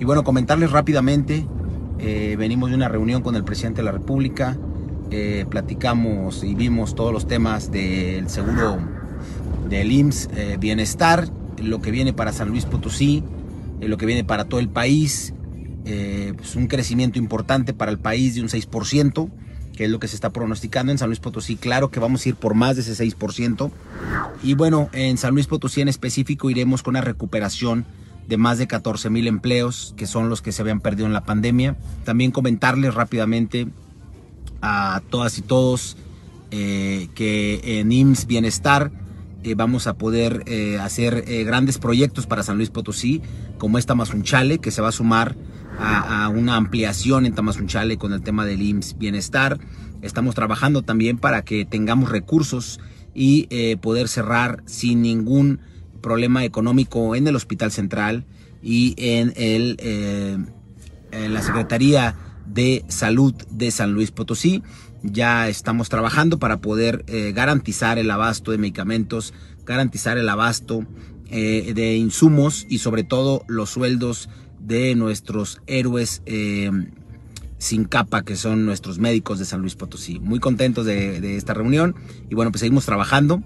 Y bueno, comentarles rápidamente, eh, venimos de una reunión con el presidente de la República, eh, platicamos y vimos todos los temas del seguro del IMSS eh, Bienestar, lo que viene para San Luis Potosí, lo que viene para todo el país, pues un crecimiento importante para el país de un 6%, que es lo que se está pronosticando en San Luis Potosí. Claro que vamos a ir por más de ese 6%. Y bueno, en San Luis Potosí en específico iremos con una recuperación de más de 14 mil empleos, que son los que se habían perdido en la pandemia. También comentarles rápidamente a todas y todos eh, que en IMSS Bienestar eh, vamos a poder eh, hacer grandes proyectos para San Luis Potosí, como esta Tamazunchale, que se va a sumar a, a, una ampliación en Tamazunchale con el tema del IMSS Bienestar. Estamos trabajando también para que tengamos recursos y poder cerrar sin ningún problema económico en el Hospital Central y en, el, eh, la Secretaría de Salud de San Luis Potosí. Ya estamos trabajando para poder eh, garantizar el abasto de medicamentos, garantizar el abasto eh, de insumos y sobre todo los sueldos de nuestros héroes sin capa, que son nuestros médicos de San Luis Potosí. Muy contentos de esta reunión y bueno, pues seguimos trabajando.